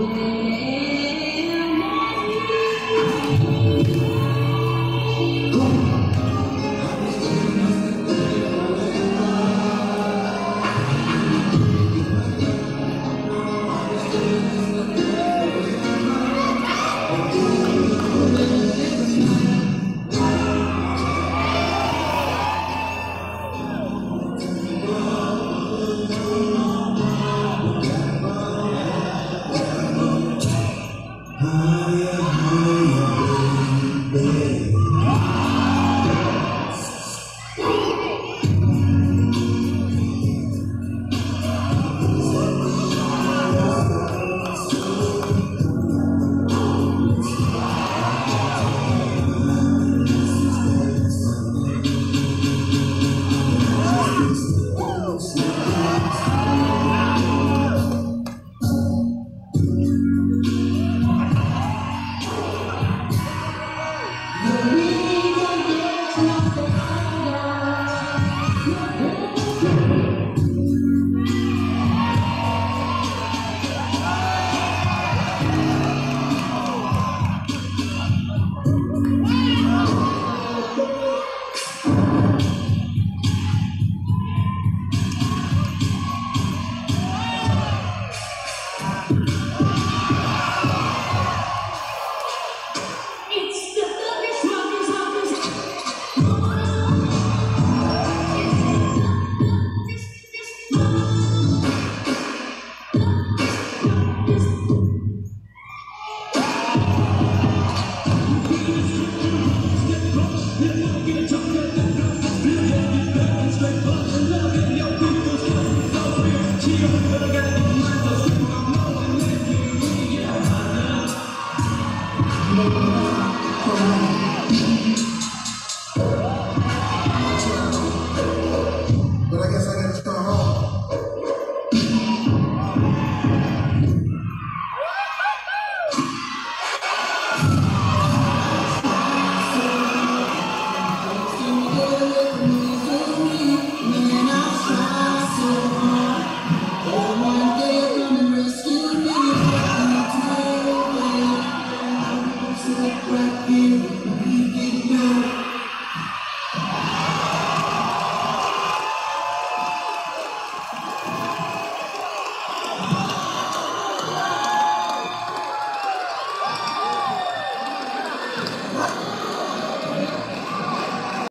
Amen.